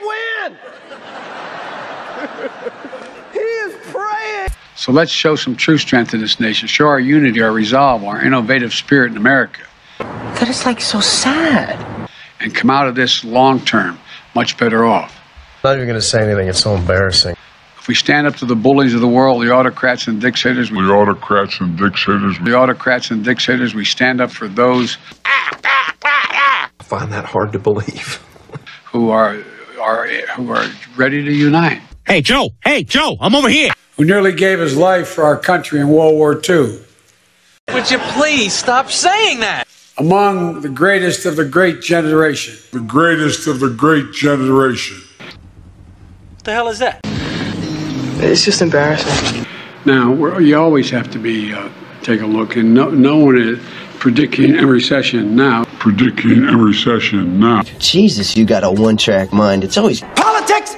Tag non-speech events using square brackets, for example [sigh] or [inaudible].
praying. he is praying. So let's show some true strength in this nation, show our unity, our resolve, our innovative spirit in America, That is like so sad. and come out of this long term much better off. Not even going to say anything. It's so embarrassing. If we stand up to the bullies of the world, the autocrats and dictators, we, The autocrats and dictators. the autocrats and dictators, we stand up for those [laughs] I find that hard to believe. who are are who are ready to unite. Hey, Joe. Hey, Joe. I'm over here. Who nearly gave his life for our country in World War II. Would you please stop saying that? Among the greatest of the great generation. The greatest of the great generation. What the hell is that? It's just embarrassing. Now, we're, you always have to be uh, take a look, and no, no one is predicting a recession now. Predicting a recession now. Jesus, you got a one track mind. It's always Politics,